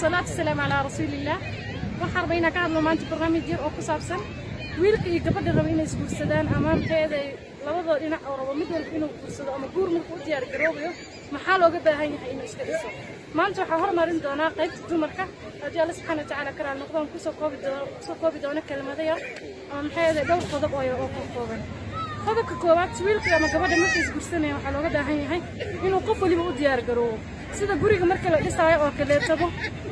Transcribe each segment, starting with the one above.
salaatu wasalaamu calaa rasuulillaah waxaan rabaa inaan ka hadlo maanta barnaamij yar oo ku saabsan wiilka iyo gabadha raba inay isguursadaan ama maxeeday labadoo dhinac oo rabo mid walba inuu guursado ama guur markuu u diyaar garoobayo maxaa looga baahan yahay inuu iska dhiso maanta waxaa hormarin doonaa qaybta dumarka haddii alla subxaana watacaala karaal noqdaan kusoo koobi kusoo koobi doono kelmado yar ama maxeeday dhowr qodob oo oo ka kooban qodobka koowaad wiilka ama gabadha marka isguursanaya waxaa looga baahan yahay inuu qof waliba u diyaar garoobo sida guriga marka la dhisaayo oo kaleetaba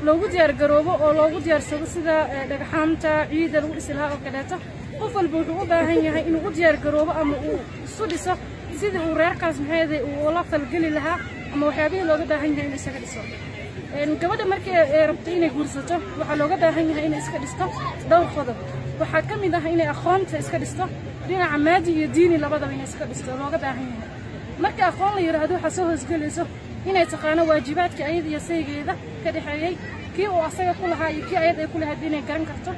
loogu diyaar garoobo oo loogu diyaarsado sida dhagxaanta ciida lagu dhisi lahaa oo kaleeto qof walba wuxuu u baahan yahay inuu u diyaar garoobo ama uu isu dhiso sidii uu reerkaas maxeeday uu la falgeli lahaa ama waxyaabihii looga baahan yahay inuu isaga dhiso. Gabadha markii ay rabto inay guursato waxaa looga baahan yahay inay iska dhisto dhowr qodob. Waxaa ka mid ah inay aqoonta iska dhisto dhinaca maadi iyo diini labadaba inay iska dhisto looga baahan yahay. Marka aqoon la yidhaahdo waxaa soo hoosgelayso هنا يتقانوا واجباتك أيضا يسيق إذا كده حيي. كي وأصي كل هاي كي أيضا كل هالدين يكرن كرتون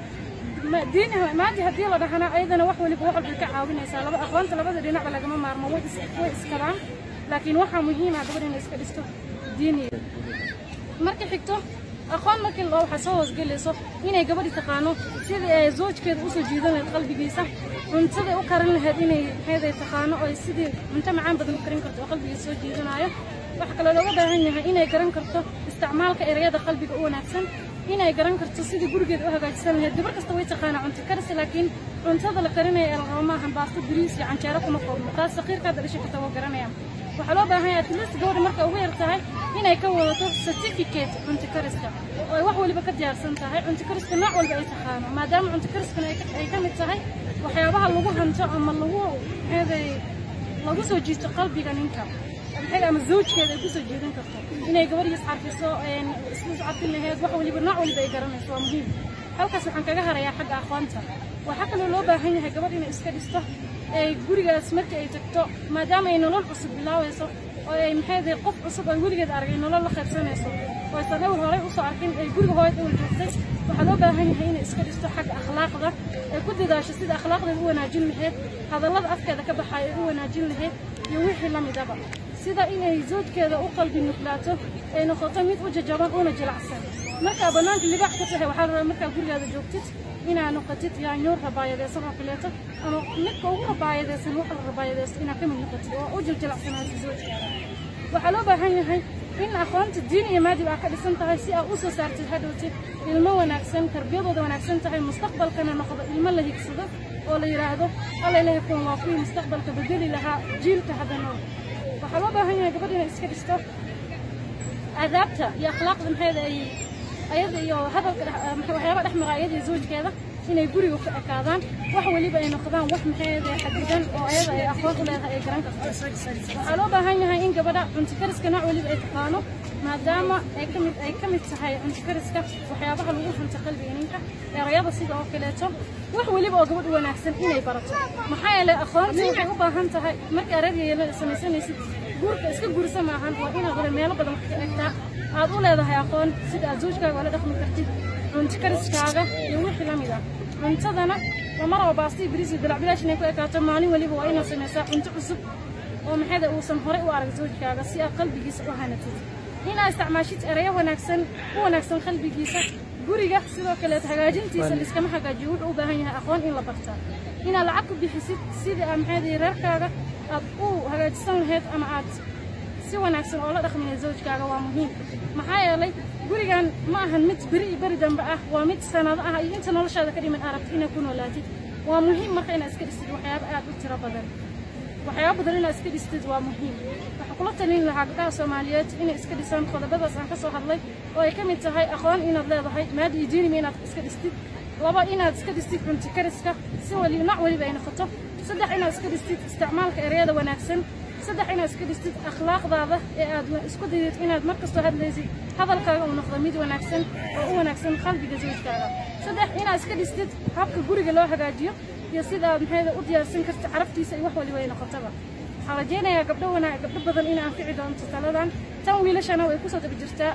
ما دين ما دي هدي الله دهنا أيضا وح واللي بوح بيك عاوين يسال الله أخوان تلا بس دين على جمال مار موت كويس كلام لكن وح مهم هذا بدين يسكتوا ديني. مرك حكتو. أخوان مرك الله حسوا وسجل صح هنا يقبل يتقانوا آه، كذا زوج كده وصل جيدا القلب بيسا. من تذا أكرن هدين هذا يتقانوا أو يصير من تم عام بدنا كرين كرتون القلب يسوي جيدا عليه وحكل لو بعيني هنا يجرن كرتة استعمال كإرادة قلبي قوة نفسا هنا يجرن كرتة سيد برج ذوها قاعد سلم. هي دبر كستوي تخانة عن تكرس لكن عن تظل كرنا الغرامة هم باصو بريس عن شارك مقر مقر صغير كذا ليش كتوه كرنا يا. وحلو بعيني أتلس جود مرك أوي ارتاح هنا يكون وصف سيرتيفيكات عن تكرس كا وهو اللي بكت جار سنتها هي عن تكرس كنا أول بعيد تخانة. ما دام عن تكرس كنا أي كم تهاي وحيا بها اللوجو هم تعمل اللوجو هذا اللوجو سوجي تقلب يجنين كا maxay ama zawjkeeda ay ku soo jiidan karto inay gabadhii iscarfiso isku iscarfin lahayd wax waliba nooc waliba ay garanayso waa muhiim halkaas waxaan kaga harayaa xagga aqoonta waxaa kaloo loo baahan yahay gabadh inay iska dhisto ay gurigaas markii ay tagto maadaama ay nolol cusub bilaabayso oo ay maxayday qof cusub ay weligeed argay nolol la qaybsanayso oo aysan awal horey usoo arkin ay guriga hooyad awal joogtay waxaa loo baahan yahay inay iska dhisto xagga akhlaaqda ay ku dadaasho sida akhlaaqdeeda u wanaajin lahayd hadallada afkeeda ka baxaaya ay u wanaajin lahayd iyo wixii la midaba سيدنا يزود كذا أقل من ثلاثة إيه، إنه خاطم يتوجه جبان أونا جلعسة ما كابنان اللي بحكت له وحرر ما كابول هذا جوكتت. إن أنا قتت يا نور ربايا ذا صفر ثلاثة أنا نك هو ربايا ذا سن وحر ربايا ذا سن إن كم نقتت. وأجل جلعسة ما يزود وحلو بهين هاي إن أخوان تدين إما دي بأخذ سنة هاي سيئة أوسو سارت الهدوتي إلما ونأكسن تربية ضد ونأكسن تهاي مستقبل كان المخض إلما اللي يكسده ولا يراهده الله لا يكون وافي مستقبل تبدل لها جيل تهذا نور baahan yahay gabadh inay iska dhisto aadaabta iyo akhlaaqda maxeeda ay ayada iyo hadalka waxyaaba dhex mara ayada iyo zawjkeeda inay guriga ku ekaadaan wax weliba ay noqdaan wax maxeeda xadidan oo ayada ay aqoon u leedahay ay garan karto waxaa loo baahan yahay in gabadha cunto kariska nooc weliba ay taqaano maadaama ay ka mid ay ka mid tahay cunto kariska waxyaabaha lagu hanto qalbiga ninka erayada sida oo kaleeto wax weliba oo gabadh u wanaagsan inay barato maxaa yeelay aqoonta waxay u baahan tahay marka aragaya samaysanaysid guurka iska guursa maahan waa inaad hore meelo badan wax ka egtaa aad u leedahay aqoon sida aad zawjkaaga ola dhaqmi kartid cunto kariskaaga iyo wixii la mid ah cuntadana lama rabo baastii bariis iyo dalacbilaash inay ku ekaato maalin weliba waa inaad samaysaa cunto cusub oo maxayda uusan horey u arag zawjkaaga si aad qalbigiisa u hanatid inaad isticmaashid ereyo wanaagsan u wanaagsan qalbigiisa guriga sidoo kaleet hagaajintiisa liskama hagaajiyo wuxuu u baahan yahay aqoon in la bartaa inaad lacag ku bixisid sidii maxayda reerkaaga aad u hagaajisan lahayd ama aad si wanaagsan oo la dhaqmaya zawjkaaga waa muhiim maxaa yeelay gurigan ma ahan mid beri iyo beri dambe ah waa mid sanado ah iyo inta noloshaada ka dhiman aragti inaad ku noolaatid waa muhiim marka inaad iska dhistid waxyaabo aad u tiro badan waxyaabo badan inaad iska dhistid waa muhiim. Waxaa kula talin lahaa gabdhaha soomaaliyeed inay iska dhisaan qodobadaas aan ka soo hadlay oo ay ka mid tahay aqoon inaad leedahay maadi iyo diinima inaad iska dhistid laba inaad iska dhistid cunti kariska si wali nooc weliba ay noqoto saddex inaad iska dhistid isticmaalka ereyada wanaagsan saddex inaad iska dhistid akhlaaqdaada ee aad isku dayid inaad mar kastoo hadlaysid hadalkaaga uu noqdo mid wanaagsan oo u wanaagsan qalbiga zawjkaaga saddex inaad iska dhistid habka guriga loo hagaajiyo iyo sida aad maxayda u diyaarsan karta caraftiisa iyo wax waliba ay noqotaba. Waxaan rajaynayaa gabdho wanaag gabdho badan inay anfici doonto taladan. Tan wiilashana way ku soo daba jirtaa